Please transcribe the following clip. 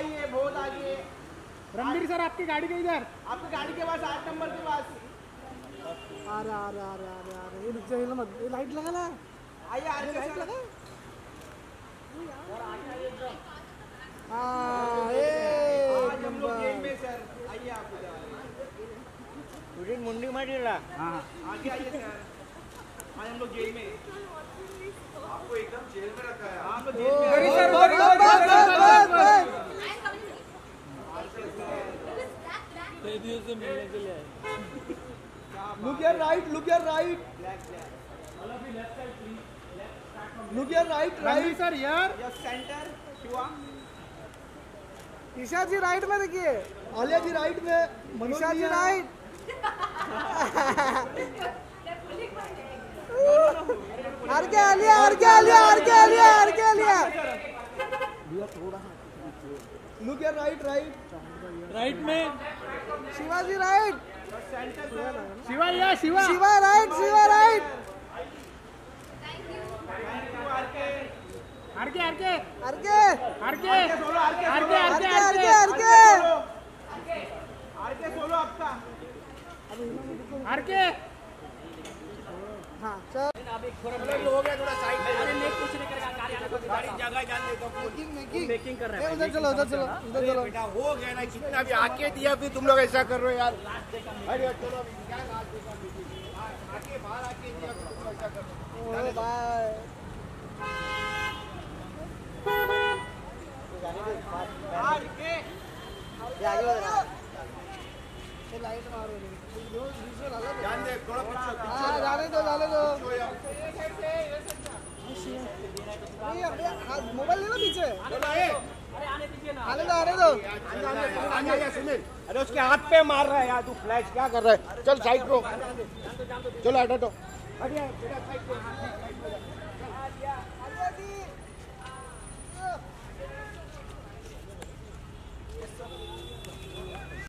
आइए बहुत आगे। रणबीर सर आपकी गाड़ी के इधर। आपकी गाड़ी के पास आठ नंबर के पास। आ रहा आ रहा आ रहा आ रहा आ रहा ये रुक जा ये मत ये लाइट लगा ला। आइए आगे लाइट। लगा। हाँ ये आज हम लोग गेम में सर आइए आप इधर आइए। मुंडी मारिला आगे आइए सर। आज हम लोग जेल में आपको एकदम जेल में रखा है हम लोग जेल में उधर ही हैं। सर, उधर ही, बस, उधर ही, बस, उधर ही, बस, उधर ही, बस, Look your right, look your right. Look your right, Ranbir right. Sir यार Just center, हुआ ईशा जी राइट में देखिए। आलिया जी राइट में। मनीषा जी राइट हार के आलिया हार के आलिया हार के आलिया हार के Alia Look your right, right. Right में। शिवाजी राइट शिवा या शिवा। शिवा राइट शिवा राइट हर के हर के। हार के। हर के हर के हर के हार हर के के। हार के हर हार के आपका हर के हाँ। मेकिंग कर रहे ए, उधर चलो उधर चलो उधर चलो। बेटा हो गया ना जितना भी आके दिया फिर तुम लोग ऐसा कर रहे हो यार। अरे चलो क्या है कभी? आके बाहर आके दिया तुम ऐसा कर रहे हो। बाय लाइट मारो ध्यान दे थोड़ा पीछे हाँ। जाने दो जाने दो। मोबाइल ले लो पीछे। आने अरे उसके हाथ पे मार रहा है यार, तू फ्लैश क्या कर रहा है? चल साइड को चलो, हटो हटो